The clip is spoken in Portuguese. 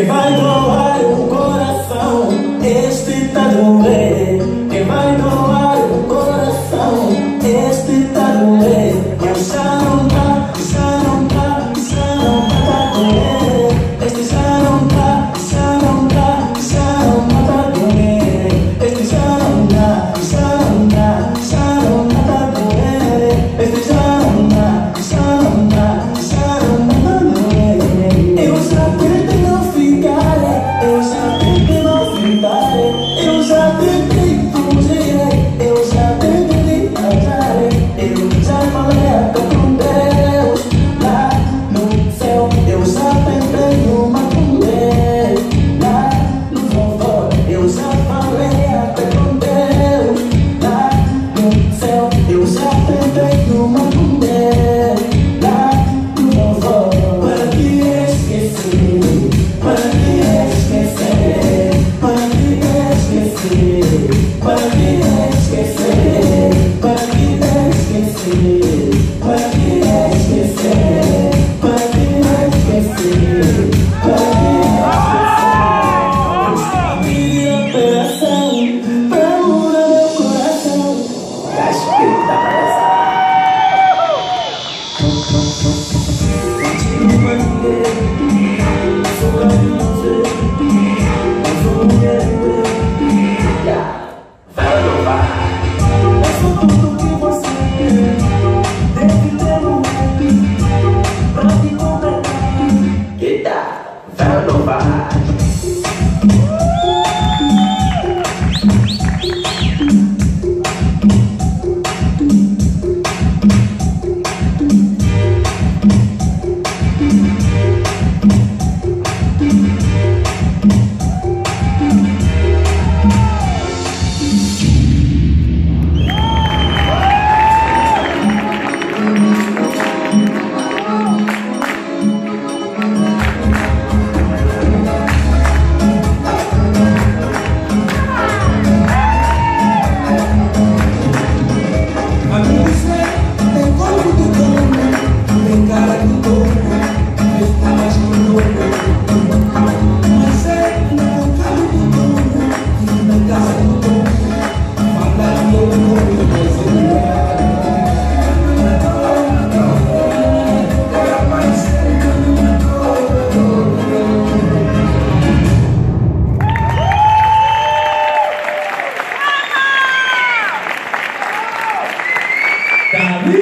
Amen. da Vai? David.